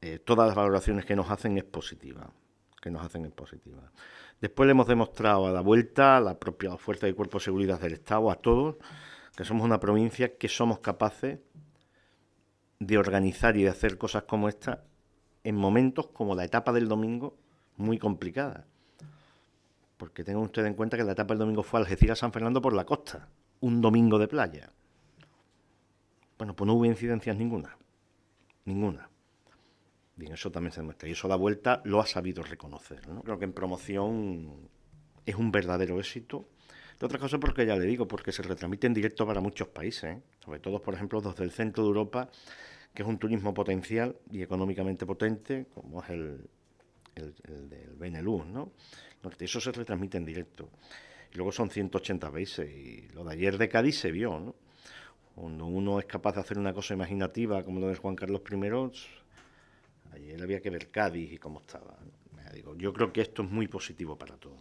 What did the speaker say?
eh, todas las valoraciones que nos hacen es positiva, que nos hacen es positiva. Después le hemos demostrado a la vuelta, a la propia Fuerza de Cuerpo de Seguridad del Estado, a todos, que somos una provincia que somos capaces de organizar y de hacer cosas como esta en momentos como la etapa del domingo, muy complicada. Porque tengan ustedes en cuenta que la etapa del domingo fue Algeciras San Fernando por la costa, un domingo de playa. Bueno, pues no hubo incidencias ninguna. Ninguna. Bien, eso también se demuestra. Y eso la vuelta lo ha sabido reconocer. ¿no? Creo que en promoción es un verdadero éxito. De otra cosa porque ya le digo, porque se retransmite en directo para muchos países, ¿eh? sobre todo, por ejemplo, desde el centro de Europa, que es un turismo potencial y económicamente potente, como es el, el, del Benelux, ¿no? Eso se retransmite en directo. Y luego son 180 países. Y lo de ayer de Cádiz se vio, ¿no? Cuando uno es capaz de hacer una cosa imaginativa como lo de Juan Carlos I, ayer había que ver Cádiz y cómo estaba. Yo creo que esto es muy positivo para todos.